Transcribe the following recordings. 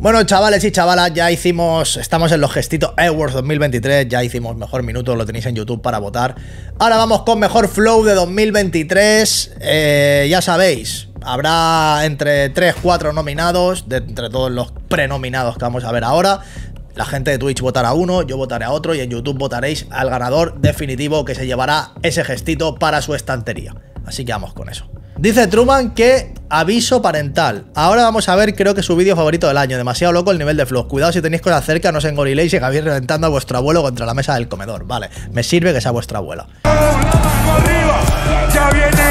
Bueno, chavales y chavalas, ya hicimos, estamos en los gestitos Awards 2023, ya hicimos mejor minuto, lo tenéis en YouTube para votar. Ahora vamos con mejor flow de 2023, eh, ya sabéis, habrá entre 3, 4 nominados, de entre todos los prenominados que vamos a ver ahora. La gente de Twitch votará uno, yo votaré a otro y en YouTube votaréis al ganador definitivo que se llevará ese gestito para su estantería. Así que vamos con eso. Dice Truman que aviso parental. Ahora vamos a ver, creo que su vídeo favorito del año. Demasiado loco el nivel de flow. Cuidado si tenéis cosas cerca, no os engoriléis y acabéis reventando a vuestro abuelo contra la mesa del comedor. Vale, me sirve que sea vuestra abuela. Ya viene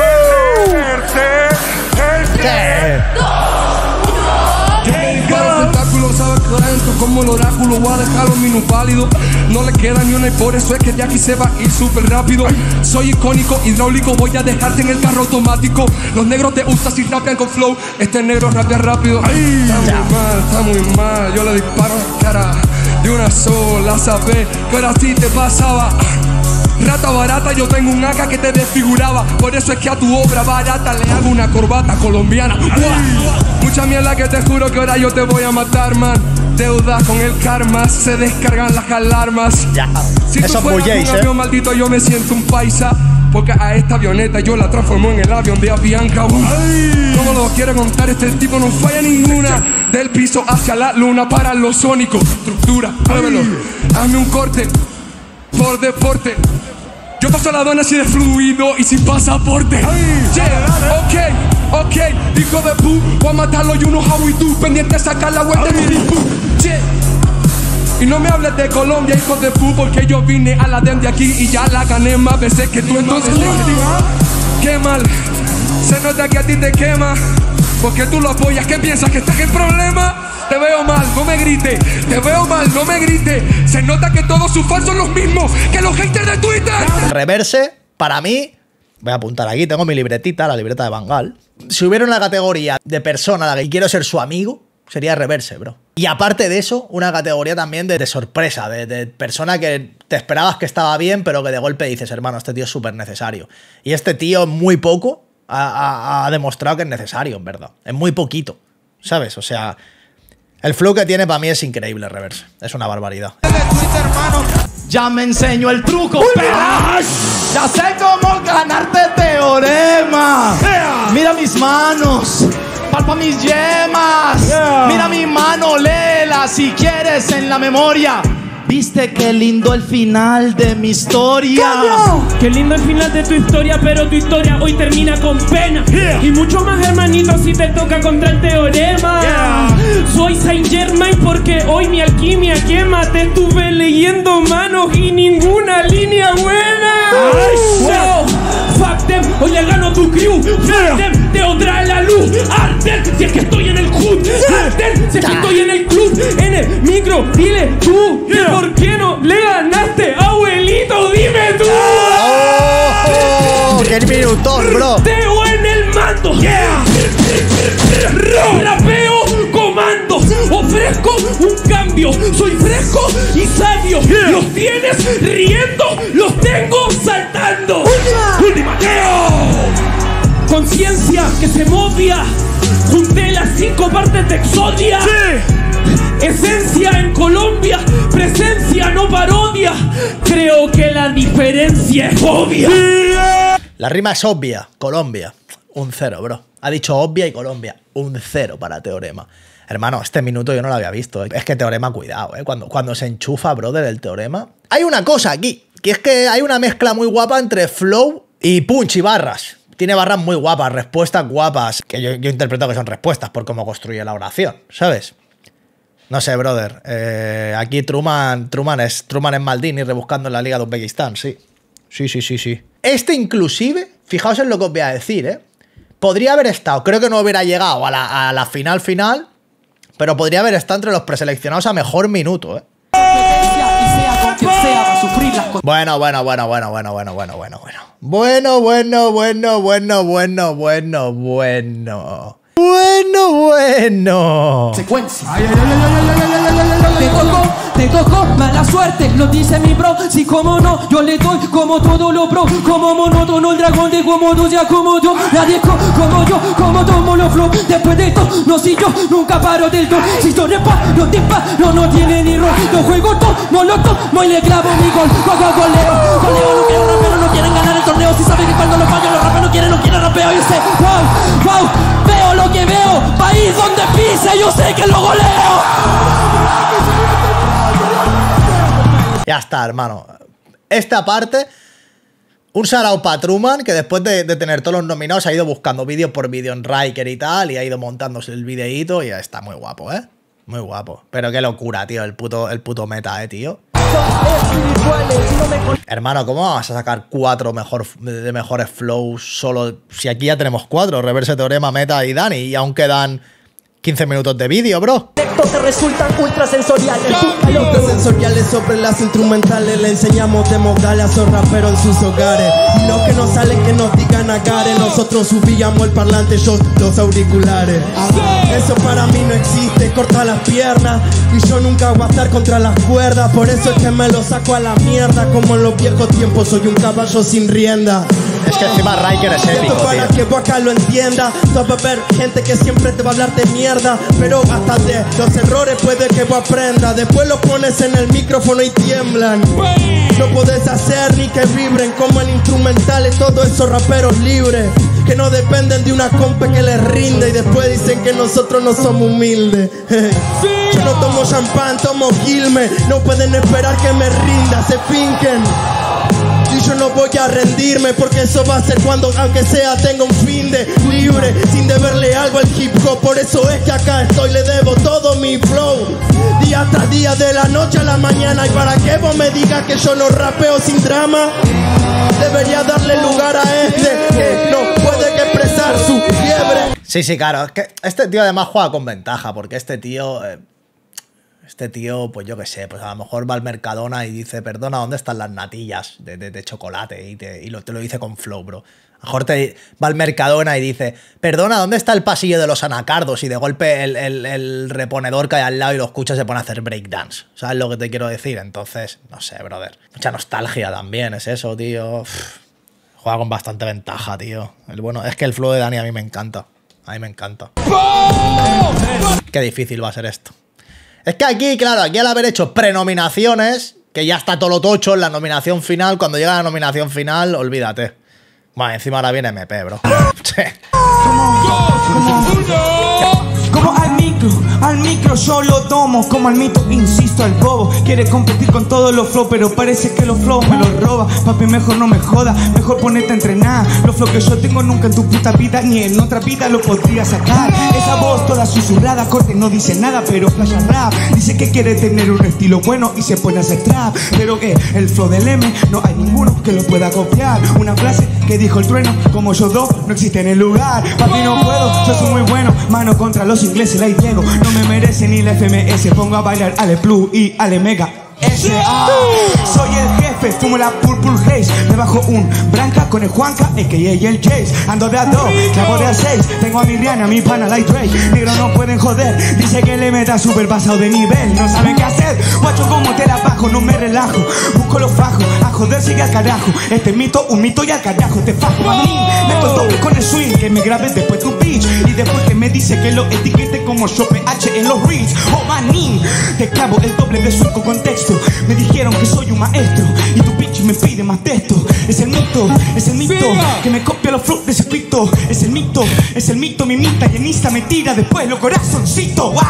sabe clarento como el oráculo voy a dejarlo minusválido no le queda ni una y por eso es que de aquí se va a ir súper rápido. Soy icónico hidráulico voy a dejarte en el carro automático. Los negros te gustan si rapean con flow. Este negro rapea rápido. Está muy mal está muy mal. Yo le disparo en la cara de una sola. Sabe que ahora sí te pasaba. Rata barata, yo tengo un AK que te desfiguraba. Por eso es que a tu obra barata le hago una corbata colombiana. Mucha mierda que te juro que ahora yo te voy a matar, man. Deuda con el karma, se descargan las alarmas. Ya. Si tú Eso es fueras un Jace, avión ¿eh? maldito, yo me siento un paisa. Porque a esta avioneta yo la transformo en el avión de Avianca. ¿Cómo lo quiere contar? Este tipo no falla ninguna. Del piso hacia la luna para los sónicos. Estructura, muévelo. Hazme un corte por deporte. Yo paso la aduana así de fluido y sin pasaporte. Yeah, ok, ok, hijo de pu, voy a matarlo y uno how we do, pendiente a sacar la vuelta de mi pu. Yeah. Y no me hables de Colombia, hijo de pu, porque yo vine a la de aquí y ya la gané más veces que tú. Entonces, qué mal, se nota que a ti te quema, porque tú lo apoyas. ¿Qué piensas? ¿Que estás en problema? Te veo mal, no me grite. Te veo mal, no me grite. Se nota que todos sus fans son los mismos que los haters de Twitter. Reverse, para mí, voy a apuntar aquí, tengo mi libretita, la libreta de Bangal. Si hubiera una categoría de persona a la que quiero ser su amigo, sería Reverse, bro. Y aparte de eso, una categoría también de, sorpresa, de, persona que te esperabas que estaba bien, pero que de golpe dices, hermano, este tío es súper necesario. Y este tío, muy poco, ha, ha- ha demostrado que es necesario, en verdad. Es muy poquito, ¿sabes? O sea, el flow que tiene para mí es increíble, Reverse. Es una barbaridad. Ya me enseño el truco, perra. Ya sé cómo ganarte teorema. Mira mis manos, palpa mis yemas. Mira mi mano, léela si quieres en la memoria. Viste qué lindo el final de mi historia. Qué lindo el final de tu historia, pero tu historia hoy termina con pena. Y mucho más, hermanito, si te toca contra el teorema. Soy Saint Germain porque hoy mi alquimia quema. Te estuve leyendo manos y ninguna línea buena. Wow. Fuck them, hoy le gano tu crew. Fuck them, te otra la luz. Arten, si es que estoy en el hood. Arten, si es que estoy en el club. En el micro, dile tú. que ¿Por qué no le ganaste, abuelito? Dime tú. ¡Oh! ¡Qué minutón, bro! Teo en el mando. Comando. Ofrezco un cambio. Soy fresco y sabio. Los tienes riendo. Los tengo saltando. Última. Conciencia que se movia. Junté las cinco partes de Exodia. Esencia en Colombia, presencia no parodia. Creo que la diferencia es obvia. La rima es obvia. Colombia. Un cero, bro. Ha dicho obvia y Colombia. Un cero para Teorema. Hermano, este minuto yo no lo había visto. Es que Teorema, cuidado, ¿eh? Cuando, cuando se enchufa, brother, el Teorema. Hay una cosa aquí, que es que hay una mezcla muy guapa entre flow y punch y barras. Tiene barras muy guapas, respuestas guapas, que yo, yo interpreto que son respuestas por cómo construye la oración, ¿sabes? No sé, brother. Eh, aquí Truman, Truman es Truman es Maldini rebuscando en la Liga de Uzbekistán, sí. Sí, sí, sí, sí. Este inclusive, fijaos en lo que os voy a decir, ¿eh? Podría haber estado, creo que no hubiera llegado a la, final final, pero podría haber estado entre los preseleccionados a mejor minuto, ¿eh? Bueno, bueno, bueno, bueno, bueno, bueno, bueno, bueno, bueno. Bueno, bueno, bueno, bueno, bueno, bueno, bueno. Bueno, Bueno. Secuencia. Te tocó, te tocó, mala suerte, lo dice mi bro. Si como no, yo le doy como todo lo bro. Como monótono el dragón de Komodo, ya como yo. Nadie co- como yo, como tomo los flow. Después de esto, no si yo, nunca paro del todo. Si yo repa, no te no, no tiene ni rol. Yo juego todo, no y le clavo mi gol. Go, go, goleo, goleo, no quiero rapero, no quieren ganar el torneo. Si saben que cuando lo fallo, los raperos no quieren, no quieren rapeo. Yo sé, wow, wow, País donde pise, yo sé que lo goleo. Ya está, hermano. Esta parte, un sarao para Truman, que después de, de tener todos los nominados ha ido buscando vídeo por vídeo en Riker y tal, y ha ido montándose el videíto y ya está muy guapo, ¿eh? Muy guapo. Pero qué locura, tío, el puto, el puto meta, ¿eh, tío? Hermano, ¿cómo vas a sacar cuatro de mejores flows solo si aquí ya tenemos cuatro? Reverse, Teorema, Meta y Dani, y aún quedan 15 minutos de vídeo, bro. Te resultan ultrasensoriales. Los sensoriales sobre las instrumentales le enseñamos de modales a esos raperos en sus hogares. Y los que no salen que nos digan agare, nosotros subíamos el parlante, yo los auriculares. Eso para mí no existe, corta las piernas. Y yo nunca voy a estar contra las cuerdas, por eso es que me lo saco a la mierda. Como en los viejos tiempos, soy un caballo sin rienda. Es que encima Riker es épico, para tío. que acá lo entienda. No va a haber gente que siempre te va a hablar de mierda Pero hasta de los errores puede que vos aprendas. Después lo pones en el micrófono y tiemblan. No podés hacer ni que vibren Como el instrumental y todos esos raperos libres Que no dependen de una compa que les rinde Y después dicen que nosotros no somos humildes. Yo no tomo champán, tomo Quilmes. No pueden esperar que me rinda, se finquen yo no voy a rendirme porque eso va a ser cuando, aunque sea, tenga un fin de libre, sin deberle algo al hip hop. Por eso es que acá estoy, le debo todo mi flow. Día tras día, de la noche a la mañana. Y para que vos me digas que yo no rapeo sin drama, debería darle lugar a este que no puede que expresar su fiebre. Sí, sí, claro. Es que este tío además juega con ventaja, porque este tío. eh, este tío, pues yo qué sé, pues a lo mejor va al Mercadona y dice, perdona, ¿dónde están las natillas de, de- de chocolate? Y, te, y lo, te lo dice con flow, bro. A lo mejor te va al Mercadona y dice, perdona, ¿dónde está el pasillo de los anacardos? Y de golpe el, el- el reponedor cae al lado y lo escucha y se pone a hacer breakdance. ¿Sabes lo que te quiero decir? Entonces, no sé, brother. Mucha nostalgia también, es eso, tío. Uf. Juega con bastante ventaja, tío. El bueno, es que el flow de Dani a mí me encanta. A mí me encanta. Qué difícil va a ser esto. Es que aquí, claro, aquí al haber hecho prenominaciones, que ya está todo lo tocho en la nominación final, cuando llega la nominación final, olvídate. Bueno, encima ahora viene MP, bro. al micro yo lo tomo Como al mito, insisto, al bobo. Quiere competir con todos los flow Pero parece que los flow me los roba. Papi, mejor no me joda Mejor ponerte a entrenar. Los flow que yo tengo nunca en tu puta vida Ni en otra vida lo podría sacar. Esa voz toda susurrada Corte no dice nada, pero flash rap. Dice que quiere tener un estilo bueno Y se pone a hacer trap. Pero que el flow del M No hay ninguno que lo pueda copiar. Una frase que dijo el trueno Como yo dos no existe en el lugar. Papi, no puedo, yo soy muy bueno Mano contra los ingleses, la y Diego me merece ni la FMS Pongo a bailar Ale Blue y Ale Mega S.A. Soy el jefe, fumo la Purple Haze. Me bajo un Branca con el Juanca, a.k.a. y el Jace. Ando de a dos, clavo de a seis. Tengo a mi Rihanna, mi pana, Light Drake Negro no pueden joder, dice que le meta super pasado de nivel. No saben qué hacer, guacho como te la bajo No me relajo, busco los fajos A joder sigue al carajo, este mito, un mito y al carajo. Te fajo, manín, meto el toque con el swing. Que me grabes después tu bitch Y después que me dice que lo etiquete como yo PH en los reels. Oh manín, te clavo el doble de su contexto. Me dijeron que soy un maestro Y tu bitch me pide más texto Es el mito, es el mito Que me copia los flows de ese pito Es el mito, es el mito Mi mita y en Insta me tira después los corazoncitos. ¡Wow!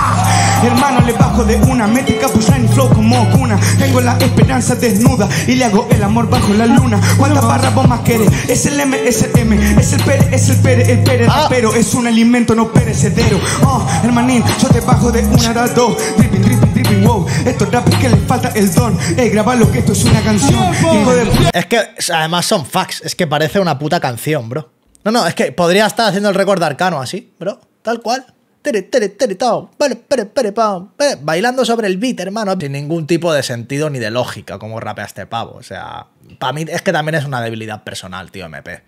Hermano le bajo de una Métrica pushline y flow como cuna. Tengo la esperanza desnuda Y le hago el amor bajo la luna. ¿Cuántas barras vos más querés? Es el M, es el M Es el pere, es el pere, el pere rapero. Es un alimento no perecedero. Oh, hermanín, yo te bajo de una a dos. Dripping, dripping, wow Estos rappers que les falta el don grabalo que esto es una canción Hijo de puta Es que además son facts, es que parece una puta canción, bro. No, no, es que podría estar haciendo el récord de Arcano así, bro. Tal cual. Tere, tere, tere, tao, pere, pere, pere, pam, pere, bailando sobre el beat, hermano, sin ningún tipo de sentido ni de lógica como rapea este pavo. O sea, para mí es que también es una debilidad personal, tío, MP.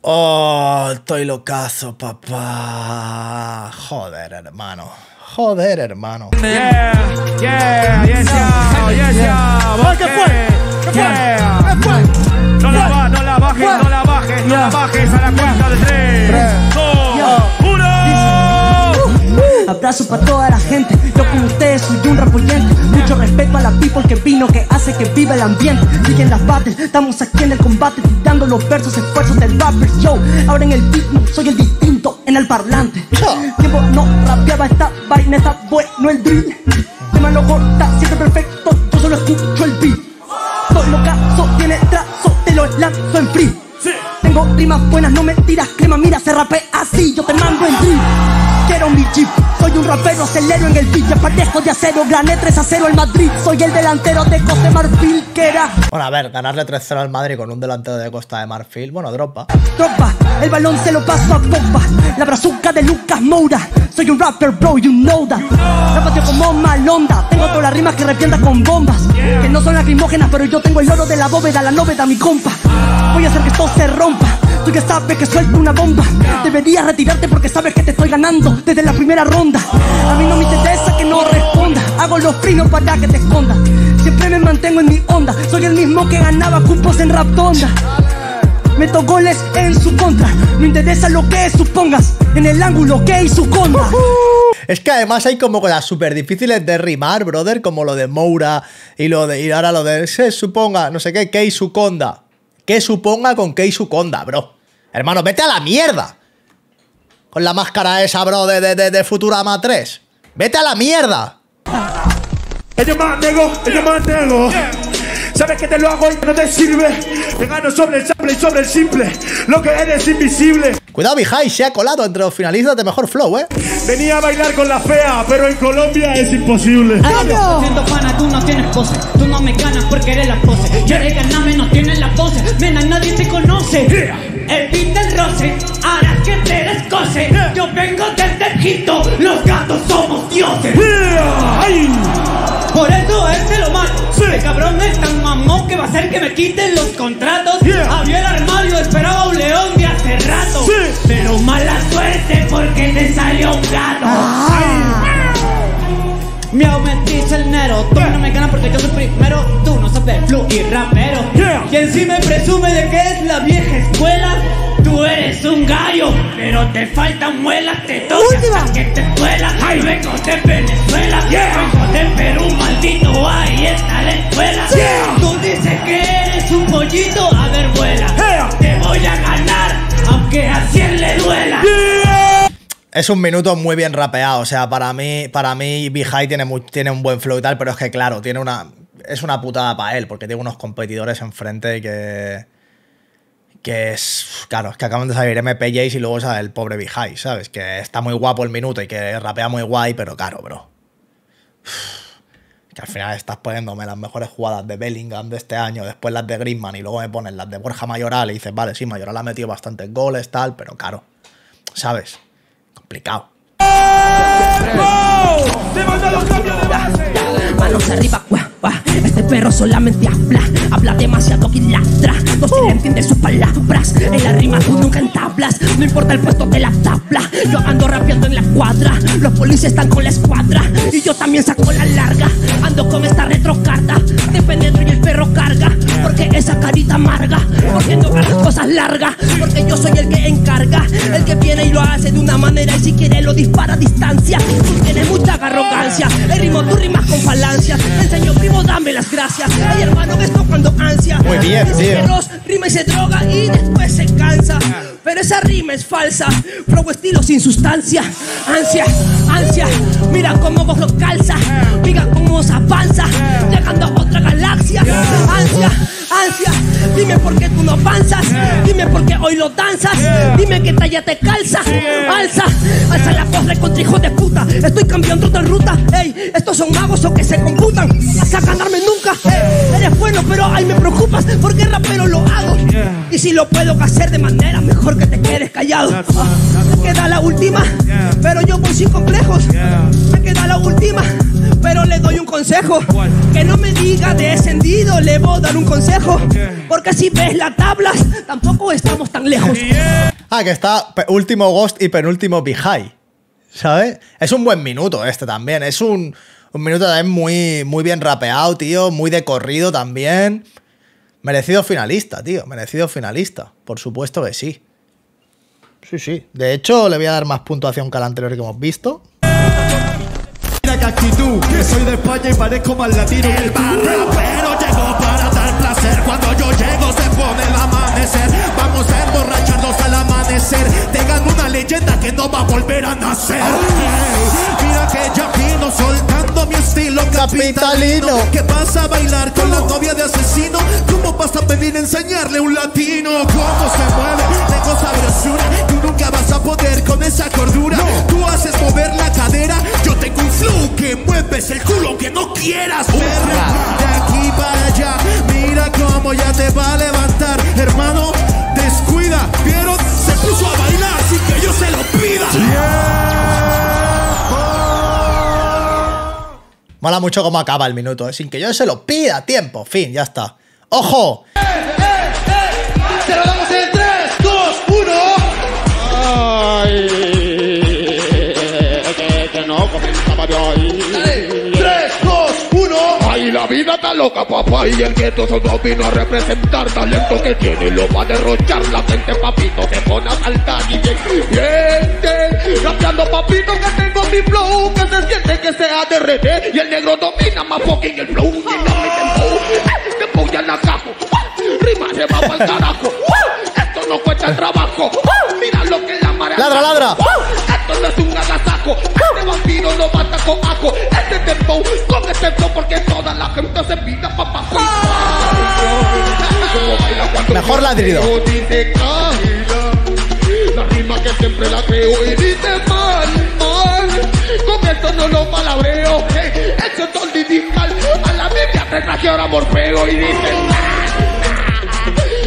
Oh, estoy locazo, papá. Joder, hermano. Joder, hermano. Yeah, yeah, yeah, Abrazo para toda la gente, yo con ustedes soy un rapoyente Mucho respeto a la people que vino, que hace que viva el ambiente. Siguen las battles, estamos aquí en el combate Tirando los versos, esfuerzos del rapper Yo, ahora en el ritmo, soy el distinto en el parlante. Tiempo no rapeaba esta vaina, está bueno el drill Tema no corta, siempre perfecto, yo solo escucho el beat. Todo caso tiene trazo, te lo lanzo en free. Tengo rimas buenas, no mentiras, crema, mira, se rapea así, yo te mando en drill Quiero mi jeep, un rapero, acelero en el beat, ya parejo de acero, gané 3 a 0 al Madrid, soy el delantero de Costa de Marfil, que era Bueno, a ver, ganarle 3-0 al Madrid con un delantero de Costa de Marfil, bueno, dropa. tropa, el balón se lo paso a Pogba, la brazuca de Lucas Moura, soy un rapper bro, you know that, rapateo como Malonda, tengo todas las rimas que revienta con bombas, que no son lacrimógenas, pero yo tengo el oro de la bóveda, la nóveda, mi compa, voy a hacer que esto se rompa, tú ya sabes que suelto una bomba, deberías retirarte porque sabes que te estoy ganando desde la primera ronda, a mí no me interesa que no responda, hago los frinos para que te escondas, siempre me mantengo en mi onda, soy el mismo que ganaba cupos en Raptonda. Meto goles en su contra. No interesa lo que supongas. En el ángulo que hay su contra. Es que además hay como cosas súper difíciles de rimar, brother, como lo de Moura y lo de y ahora lo de se suponga, no sé qué, Kei Sukonda. Que suponga con Kei Sukonda, bro. Hermano, vete a la mierda. Con la máscara esa, bro, de, de, de, de Futurama 3. Vete a la mierda. Ellos más nego, ellos más nego. Sabes que te lo hago y no te sirve. Te gano sobre el sample y sobre el simple. Lo que eres invisible. Cuidado, Vijay, se ha colado entre los finalistas de mejor flow, eh. Venía a bailar con la fea, pero en Colombia es imposible. Siendo pana, tú no tienes pose. Tú no me ganas porque eres la pose. Quieres ganarme, no tienes la pose. Mena, nadie te conoce. El beat del roce hará que te descoce. Yo vengo desde Egipto, los gatos somos dioses. ¡Ay! Por eso él se lo mato. El cabrón es tan mamón que va a hacer que me quiten los contratos. Yeah. El armario, esperaba un león de hace rato. Sí. Pero mala suerte porque te salió un gato. Miau, me dice el nero. Tú no me ganas porque yo soy primero. Tú no sabes fluir rapero. Yeah. Sí me presume de que es la vieja escuela. Tú eres un gallo, pero te faltan muelas. Te toca hasta que te duela. Ay, vengo de Venezuela. Vengo de Perú, maldito. Ahí está la escuela. Tú dices que eres un pollito. A ver, vuela. Yeah. Te voy a ganar, aunque a cien le duela. Es un minuto muy bien rapeado. O sea, para mí, para mí, Vijay tiene, muy- tiene un buen flow y tal, pero es que, claro, tiene una. Es una putada para él, porque tiene unos competidores enfrente que. Que es. Claro, es que acaban de salir MPJs y luego sale el pobre Vijay, ¿sabes? Que está muy guapo el minuto y que rapea muy guay, pero claro, bro. Que al final estás poniéndome las mejores jugadas de Bellingham de este año, después las de Griezmann y luego me pones las de Borja Mayoral y dices, vale, sí, Mayoral ha metido bastantes goles, tal, pero claro, ¿sabes? Complicado. Manos arriba. Perro solamente habla, habla demasiado ladra. No se le entiende sus palabras. En la rima tú nunca entablas. No importa el puesto de la tabla. Yo ando rapeando en la cuadra. Los policías están con la escuadra. Y yo también saco la larga. Ando con esta retrocarga. Te penetro y el perro carga. Porque esa carita amarga. Porque no hagas cosas largas. Porque yo soy el que encarga. El que viene y lo hace de una manera. Y si quiere lo dispara a distancia. Arrogancia. El ritmo tú rimas con falancias. Te enseño primo, dame las gracias. Ay, hermano, esto cuando ansia. Muy bien, tío. Ross rima y se droga y después se cansa. Pero esa rima es falsa. Flow estilo sin sustancia. Ansia, ansia. Mira cómo vos lo calzas. Mira cómo se avanza. Llegando a otra galaxia. Ansia, ansia. Dime por qué tú no avanzas. Dime por qué hoy lo danzas. Dime qué talla te calza. Alza, alza la voz contra hijo de puta. Estoy cambiando de ruta. Ey, estos son magos o que se computan. Vas a ganarme nunca. Ey, eres bueno, pero ay me preocupas. Porque rapero lo hago. Y si lo puedo hacer de manera mejor que te quedes callado. Me queda la última, pero yo voy sin complejos. Me queda la última, pero le doy un consejo. Que no me diga descendido, le voy a dar un consejo. Porque si ves las tablas, tampoco estamos tan lejos. Ah, que está último Ghost y penúltimo Bihai. ¿Sabes? Es un buen minuto este también. Es un, un minuto también muy, muy bien rapeado, tío. Muy de corrido también. Merecido finalista, tío. Merecido finalista. Por supuesto que sí. Sí, sí. De hecho, le voy a dar más puntuación que al anterior que hemos visto. Actitud, que soy de España y parezco más latino que tú. Pero llegó para dar placer. Cuando yo llego se pone el amanecer. Vamos a emborracharnos al amanecer. Tengan una leyenda que no va a volver a nacer. Ey, mira que ya vino soltando mi estilo capitalino. Capitalino. ¿Qué pasa a bailar con la novia de asesino? ¿Cómo vas a venir a enseñarle a un latino cómo se mueve? Tengo sabrosura, tú nunca vas a poder con esa cordura. Tú haces mover la cadera, yo tengo un flow que mueves el culo que no quieras ver. De aquí para allá, mira cómo ya te va a levantar, hermano. Descuida, vieron, se puso a bailar sin que yo se lo pida. Mola mucho cómo acaba el minuto, ¿eh? sin que yo se lo pida. Tiempo, fin, ya está. ¡Ojo! ¡Te lo damos en 3, 2, 1! que no comenzaba de ahí. 3, 2, 1. Ay, la vida está loca, papá, y el gueto solo vino a representar talento que tiene, lo va a derrochar la mente, papito, se pone a saltar y bien, rapeando, papito, que tengo mi flow, que se siente que sea de RD, y el negro domina más fucking el flow, y no me tempo, te la cajo, rima se va el carajo, esto no cuesta trabajo, mira lo que la marea ¡Ladra, ladra! esto no es un agasajo, este vampiro no mata con ajo, este tempo, con este flow, porque toda la gente se pida papá. Mejor ladrido. Dice la rima que siempre la creo y dice mal, mal. Con esto no lo palabreo, eso es todo lirical. A la Biblia te traje ahora morfeo y dice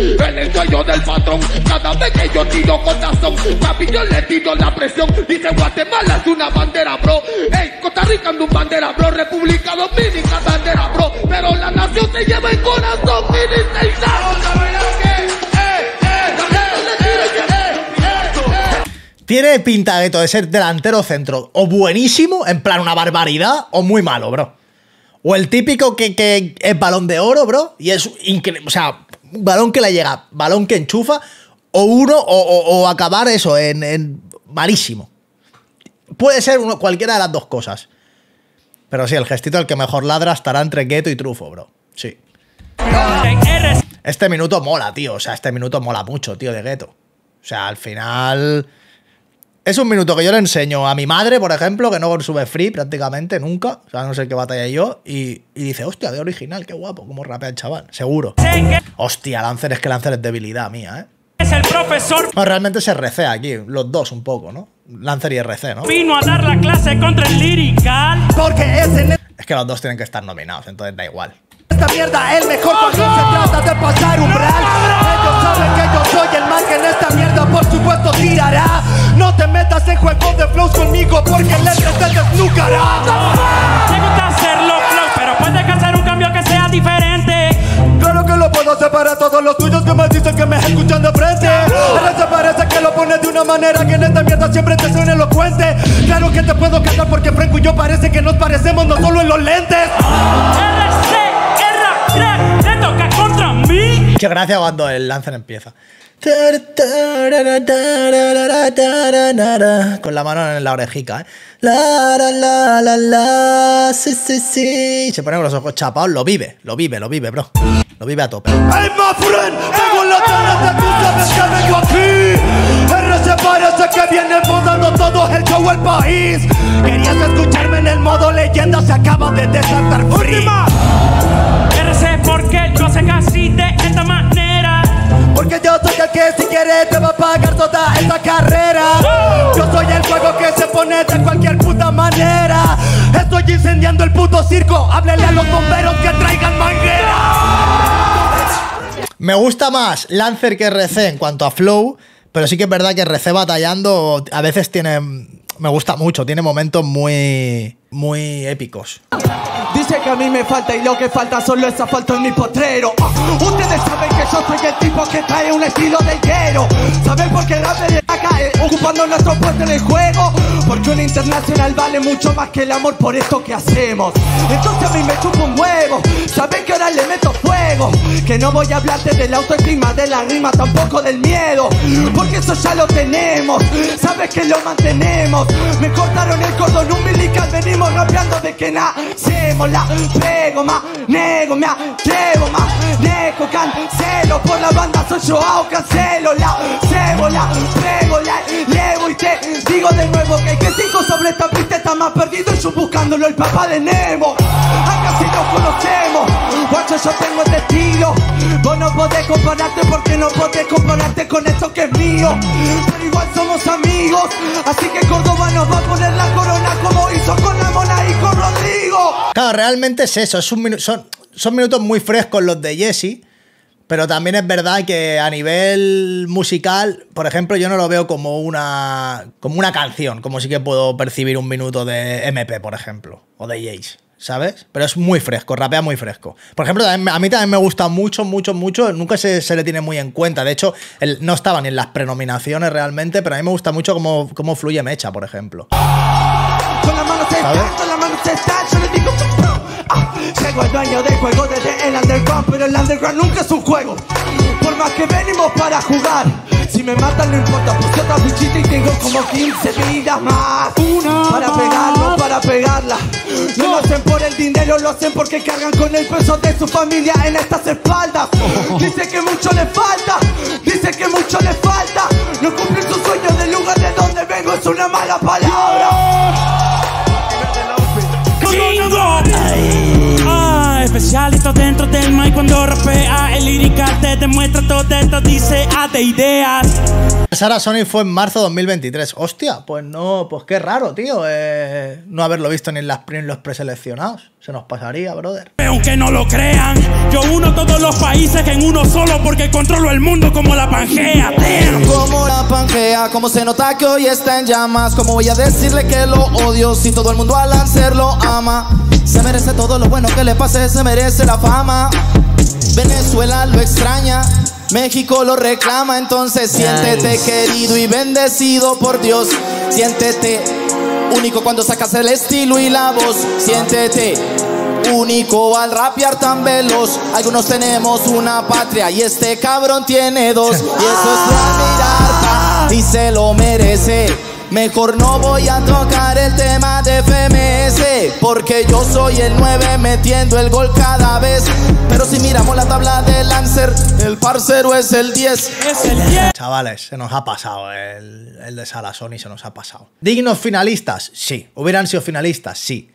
en el sueño del patrón, cada vez que yo tiro con razón, papi yo le tiro la presión. Dice Guatemala es una bandera, bro. Ey, Costa Rica es un bandera, bro. República Dominicana bandera, bro. Pero la nación se lleva el corazón y dice Tiene pinta de todo de ser delantero centro o buenísimo, en plan una barbaridad, o muy malo, bro. O el típico que, que es balón de oro, bro, y es increíble. O sea, balón que le llega, balón que enchufa, o uno, o, acabar eso, en, en malísimo. Puede ser uno, cualquiera de las dos cosas. Pero sí, el gestito el que mejor ladra estará entre Gueto y Trufo, bro. Sí. Este minuto mola, tío. O sea, este minuto mola mucho, tío, de Gueto. O sea, al final. Es un minuto que yo le enseño a mi madre, por ejemplo, que no consume free prácticamente nunca. O sea, no sé qué batalla yo. Y, y dice, hostia, de original, qué guapo, cómo rapea el chaval. Seguro. Hostia, Lancer es que Lancer es debilidad mía, ¿eh? Es el profesor No, realmente se RC aquí, los dos un poco, ¿no? Lancer y RC, ¿no? vino a dar la clase contra el lirical. Porque es en Es que los dos tienen que estar nominados, entonces da igual. esta mierda el mejor cuando se trata de pasar umbral. Ellos saben que yo soy el man que en esta mierda por supuesto tirará. No te metas en juego de flows conmigo porque el letra te desnucará. Me gusta hacerlo flow, pero puedes hacer un cambio que sea diferente. Claro que lo puedo hacer para todos los tuyos que me dicen que me escuchan de frente. Ahora se parece que lo pones de una manera que en esta mierda siempre te suena elocuente. Claro que te puedo cantar porque Franco y yo parece que nos parecemos no solo en los lentes. RC, R3, te toca contra mí. Qué gracia cuando el Lancer empieza. Con la mano en la orejica, ¿eh? La, la, la, la, la, sí, sí, sí. Se pone con los ojos chapados, lo vive, lo vive, lo vive, bro. Lo vive a tope. Hey, my friend, tengo las ganas de tú sabes que vengo aquí. RC parece que viene modando todo el show al país. Querías escucharme en el modo leyenda, se acaba de desatar free. RC, porque así de esta manera. Porque yo soy el que si quiere te va a pagar toda esta carrera. Yo soy el fuego que se pone de cualquier puta manera. Estoy incendiando el puto circo. Háblele a los bomberos que traigan manguera. Me gusta más Lancer que RC en cuanto a flow, pero sí que es verdad que RC batallando a veces tiene. Me gusta mucho, tiene momentos muy. muy épicos. Dice que a mí me falta y lo que falta solo es asfalto en mi potrero. Ah, Ustedes saben que yo soy el tipo que trae un estilo de hierro. ¿Saben por qué rap ocupando nuestro puesto en el juego? Porque un internacional vale mucho más que el amor por esto que hacemos. Entonces a mí me chupo un huevo. ¿Saben que ahora le meto fuego? Que no voy a hablarte de la autoestima, de la rima, tampoco del miedo. Porque eso ya lo tenemos. ¿Sabes que lo mantenemos? Me cortaron el cordón umbilical, venimos rapeando de que nacemos. La pego más, nego, me atrevo más, nego, cancelo. Por la banda soy yo, cancelo. La cebo, la pego, la levo y te digo de nuevo que, que cinco sobre esta pista está más perdido y yo buscándolo el papá de Nemo. Acá sí nos conocemos, guacho yo tengo este estilo. Vos no podés compararte porque no podés compararte con esto que es mío. Pero igual somos amigos, así que Córdoba nos va a poner la corona como hizo con la mona y con Rodrigo. Claro, realmente es eso. Es un son, son minutos muy frescos los de Jesse. Pero también es verdad que a nivel musical, por ejemplo, yo no lo veo como una, como una canción, como sí que puedo percibir un minuto de MP, por ejemplo, o de Jace, ¿sabes? Pero es muy fresco, rapea muy fresco. Por ejemplo, a mí también me gusta mucho, mucho, mucho, nunca se, se le tiene muy en cuenta. De hecho, él no estaba ni en las prenominaciones realmente, pero a mí me gusta mucho cómo, cómo fluye Mecha, por ejemplo. Con la mano se está, con la mano se está, yo le digo Llego el dueño del juego desde el underground Pero el underground nunca es un juego. Por más que venimos para jugar Si me matan no importa, puse otra fichita y tengo como 15 vidas más. Para pegarlo, para pegarla. No lo hacen por el dinero, lo hacen porque cargan con el peso de su familia en estas espaldas. Dice que mucho le falta, dice que mucho le falta. No cumplir sus sueños del lugar de donde vengo es una mala palabra Chingo. Ah, dentro del mic cuando rapea El lírica te demuestra todo esto dice A de ideas Sara Sony fue en marzo de 2023. Hostia, pues no, pues qué raro, tío, eh, no haberlo visto ni en, las, ni en los preseleccionados. Se nos pasaría, brother. Aunque no lo crean Yo uno todos los países en uno solo Porque controlo el mundo como la Pangea Damn. Como la pangea, como se nota que hoy está en llamas. Como voy a decirle que lo odio si todo el mundo al Lancer lo ama? Se merece todo lo bueno que le pase, se merece la fama. Venezuela lo extraña, México lo reclama. Entonces siéntete querido y bendecido por Dios. Siéntete único cuando sacas el estilo y la voz. Siéntete único al rapear tan veloz. Algunos tenemos una patria y este cabrón tiene dos. Y eso es de admirar y se lo merece. Mejor no voy a tocar el tema de FMS Porque yo soy el 9 metiendo el gol cada vez Pero si miramos la tabla de Lancer El parcero es el 10 Es el 10 Chavales, se nos ha pasado el, el de Sara Sony, se nos ha pasado. ¿Dignos finalistas? Sí. ¿Hubieran sido finalistas? Sí.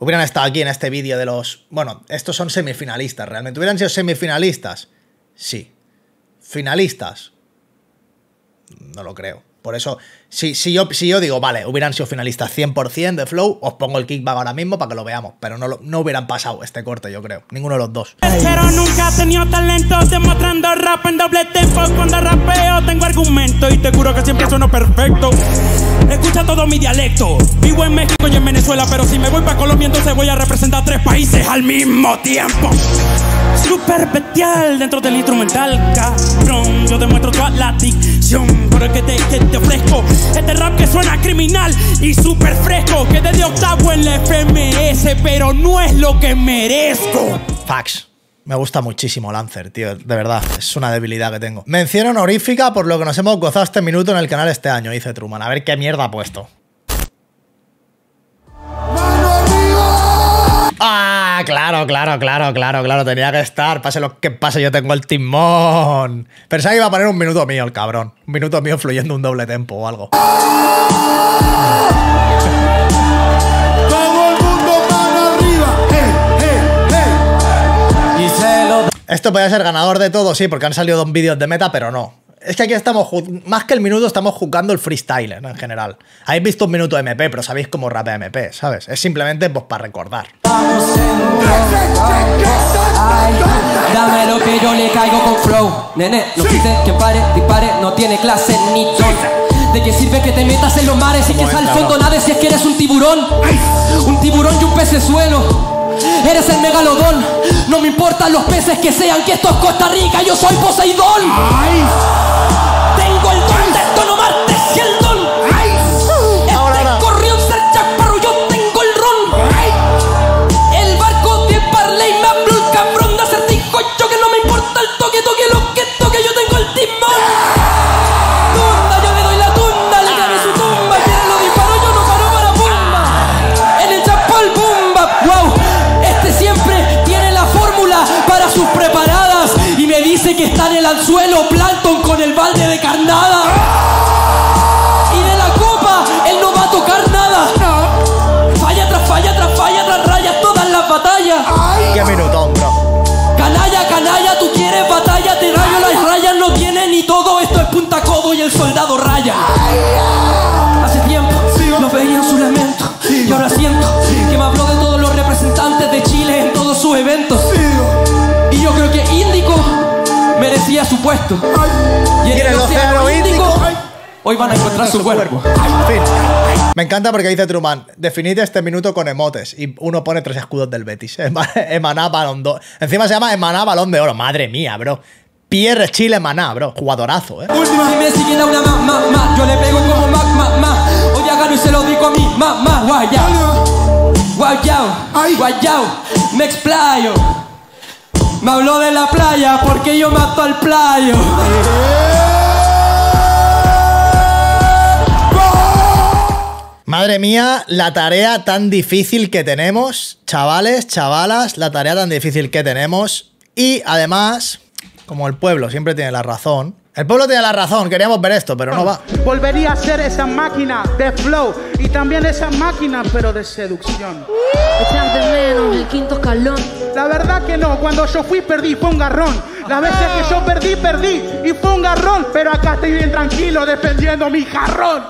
¿Hubieran estado aquí en este vídeo de los... Bueno, estos son semifinalistas realmente. ¿Hubieran sido semifinalistas? Sí. ¿Finalistas? No lo creo. Por eso, si, si, yo, si yo digo, vale, hubieran sido finalistas 100% de Flow, os pongo el kickback ahora mismo para que lo veamos. Pero no, lo- no hubieran pasado este corte, yo creo. Ninguno de los dos. Pero nunca he tenido talento demostrando rap en doble tempo Cuando rapeo tengo argumento y te juro que siempre sueno perfecto Escucha todo mi dialecto Vivo en México y en Venezuela Pero si me voy para Colombia entonces voy a representar tres países al mismo tiempo Super bestial dentro del instrumental, cabrón. Yo demuestro toda la dicción por el que te, que te ofrezco. Este rap que suena criminal y super fresco. Que desde octavo en la FMS, pero no es lo que merezco. Fax. Me gusta muchísimo Lancer, tío, de verdad, es una debilidad que tengo. Mención honorífica por lo que nos hemos gozado este minuto en el canal este año, dice Truman. A ver qué mierda ha puesto. Ah, claro, claro, claro, claro, claro, tenía que estar. Pase lo que pase, yo tengo el timón. Pensaba que iba a poner un minuto mío, el cabrón. Un minuto mío fluyendo un doble tempo o algo. Todo el mundo mano arriba. Hey, hey, hey. Y se lo Esto podría ser ganador de todo, sí, porque han salido dos vídeos de meta, pero no. Es que aquí estamos, más que el minuto, estamos jugando el freestyle ¿no? en general. Habéis visto un minuto de MP, pero sabéis cómo rapea MP, ¿sabes? Es simplemente pues para recordar. Vamos en Ay, dame lo que yo le caigo con flow. Nene, no quise que pare, dispare, no tiene clase ni ton. ¿De qué sirve que te metas en los mares y que al fondo nades si es que eres un tiburón? Un tiburón y un pecesuelo. Eres el megalodón. No me importan los peces que sean, que esto es Costa Rica. Yo soy Poseidón. Soldado raya. Hace tiempo no veía su lamento y ahora siento que me habló de todos los representantes de Chile en todos sus eventos. Y yo creo que Índico merecía su puesto. Y en el océano Índico, hoy van a encontrar su cuerpo. Fin. Me encanta porque dice Truman, definid este minuto con emotes. Y uno pone tres escudos del Betis. Ema- Emaná balón d'oro. Encima se llama Emaná balón de oro. Madre mía, bro. Pierre Chile Maná, bro. Jugadorazo, eh. Si me siguen a una ma, ma, ma, yo le pego como ma, ma, ma. Hoy agarro y se lo digo a mí, ma, ma, guayao. Guayao, guayao, me explayo. Me habló de la playa porque yo mato al playo. Madre mía, la tarea tan difícil que tenemos, chavales, chavalas, la tarea tan difícil que tenemos. Y además, como el pueblo siempre tiene la razón, el pueblo tiene la razón, queríamos ver esto, pero no va. Volvería a ser esa máquina de flow y también esa máquina, pero de seducción. Echar de menos el quinto escalón. La verdad que no, cuando yo fui perdí, fue un garrón. Las veces que yo perdí, perdí y fue un garrón. Pero acá estoy bien tranquilo defendiendo mi jarrón.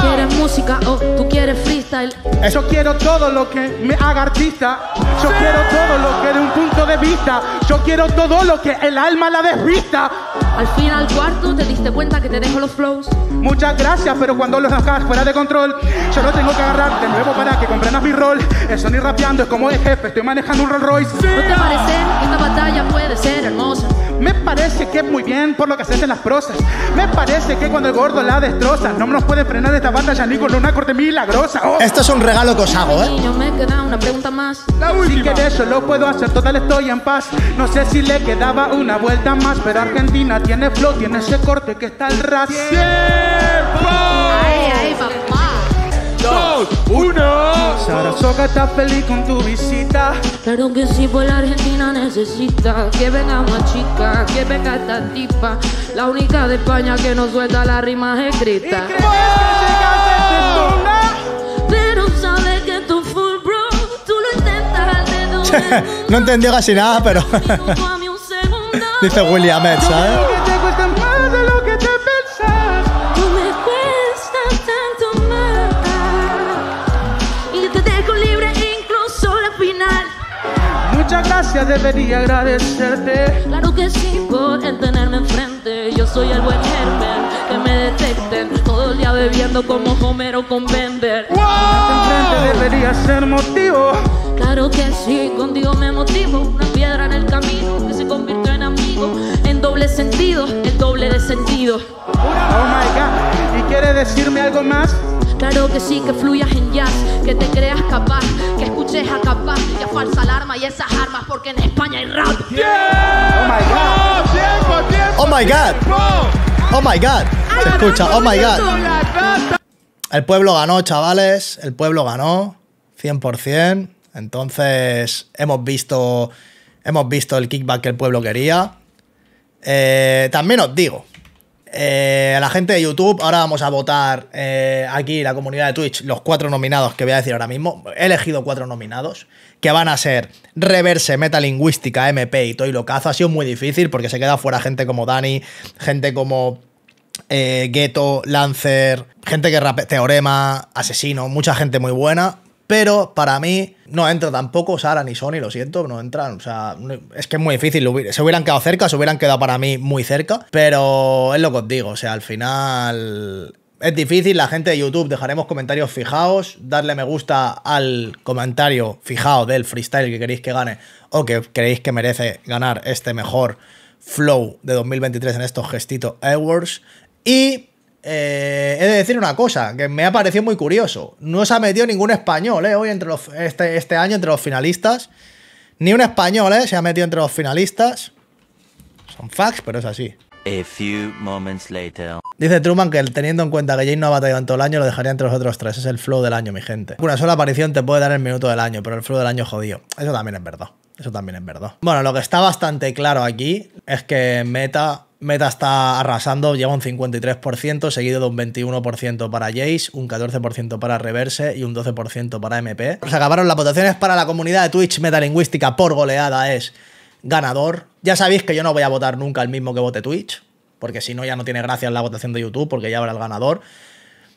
¿Quieres música o tú quieres freestyle? Yo quiero todo lo que me haga artista. Yo quiero todo lo que de un punto de vista. Yo quiero todo lo que el alma la desvista. Al fin al cuarto te diste cuenta que te dejo los flows. Muchas gracias, pero cuando los dejas fuera de control, yo lo tengo que agarrar de nuevo para que comprendas mi rol. Eso ni rapeando es como de jefe, estoy manejando un Rolls Royce. ¿No te parece que esta batalla puede ser hermosa? Me parece que muy bien por lo que haces en las prosas. Me parece que cuando el gordo la destroza, no nos puede frenar esta batalla ni con una corte milagrosa. Oh. Esto es un regalo que os hago, ¿eh? Niño, me queda una pregunta más. Si quieres yo lo puedo hacer, total estoy en paz. No sé si le quedaba una vuelta más, pero Argentina tiene flow, tiene ese corte que está al ras. Ay, ay, papá. Dos, uno. Sara Soca está feliz con tu visita. Claro que sí, pues la Argentina necesita que venga más chica, que venga esta tipa. La única de España que no suelta las rimas escritas. Pero sabes que tú full bro, tú lo intentas de no entendió casi nada, pero dice William Ed, ¿sabes? Que te cuesta más de lo que te pensas. Tú me cuesta tanto más y te dejo libre incluso la final. Muchas gracias, debería agradecerte. Claro que sí, por el tenerme enfrente. Yo soy el buen Herbert, que me detecten. Todo el día bebiendo como Homero con Bender. Enfrente debería ser motivo. Claro que sí, contigo me motivo. Una piedra en el camino que se convirtió doble sentido, el doble de sentido. Oh my god. ¿Y quiere decirme algo más? Claro que sí, que fluyas en jazz, que te creas capaz, que escuches a capaz y a falsa alarma y esas armas, porque en España hay rap. Oh my god. Oh my god. Oh my god. Se escucha, oh my god. El pueblo ganó, chavales. El pueblo ganó. 100%. Entonces, hemos visto. Hemos visto el kickback que el pueblo quería. Eh, también os digo. eh, a la gente de YouTube, ahora vamos a votar eh, aquí, la comunidad de Twitch, los cuatro nominados que voy a decir ahora mismo. He elegido cuatro nominados, que van a ser Reverse, Metalingüística, MP y Toy Locazo. Ha sido muy difícil porque se queda fuera gente como Dani, gente como eh, Ghetto, Lancer, gente que rape, Teorema, Asesino, mucha gente muy buena. Pero para mí no entra tampoco Sara ni Sony, lo siento, no entran. O sea, es que es muy difícil. Se hubieran quedado cerca, se hubieran quedado para mí muy cerca. Pero es lo que os digo, o sea, al final es difícil. La gente de YouTube dejaremos comentarios fijaos, darle me gusta al comentario fijado del freestyle que queréis que gane o que creéis que merece ganar este mejor flow de 2023 en estos gestitos Awards. Y eh, he de decir una cosa que me ha parecido muy curioso. No se ha metido ningún español eh, hoy entre los, este, este año entre los finalistas. Ni un español eh, se ha metido entre los finalistas. Son facts, pero es así. A few moments later. Dice Truman que teniendo en cuenta que Jane no ha batallado en todo el año, lo dejaría entre los otros tres. Es el flow del año, mi gente. Una sola aparición te puede dar el minuto del año, pero el flow del año jodido. Eso también es verdad. Eso también es verdad. Bueno, lo que está bastante claro aquí es que Meta, Meta está arrasando, lleva un 53%, seguido de un 21% para Jace, un 14% para Reverse y un 12% para MP. Se acabaron las votaciones para la comunidad de Twitch metalingüística por goleada es ganador. Ya sabéis que yo no voy a votar nunca el mismo que vote Twitch, porque si no ya no tiene gracia la votación de YouTube, porque ya habrá el ganador.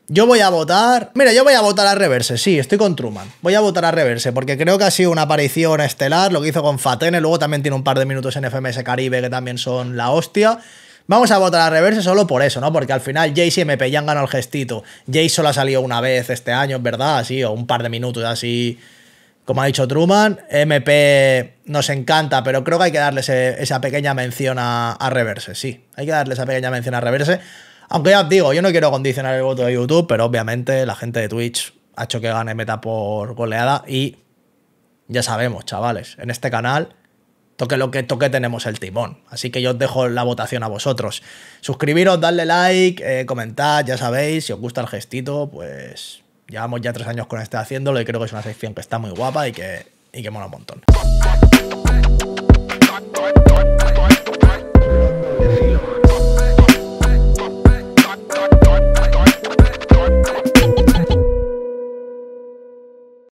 Yo voy a votar. Mira, yo voy a votar a Reverse, sí, estoy con Truman. Voy a votar a Reverse porque creo que ha sido una aparición estelar, lo que hizo con Fatene, luego también tiene un par de minutos en FMS Caribe que también son la hostia. Vamos a votar a Reverse solo por eso, ¿no? Porque al final Jace y MP ya han ganado el gestito. Jace solo ha salido una vez este año, verdad, así, o un par de minutos así, como ha dicho Truman. MP nos encanta, pero creo que hay que darle esa pequeña mención a, a Reverse, sí. Hay que darle esa pequeña mención a Reverse. Aunque ya os digo, yo no quiero condicionar el voto de YouTube, pero obviamente la gente de Twitch ha hecho que gane meta por goleada y ya sabemos, chavales, en este canal toque lo que toque tenemos el timón. Así que yo os dejo la votación a vosotros. Suscribiros, darle like, eh, comentad, ya sabéis, si os gusta el gestito, pues llevamos ya tres años con este haciéndolo y creo que es una sección que está muy guapa y que, y que mola un montón.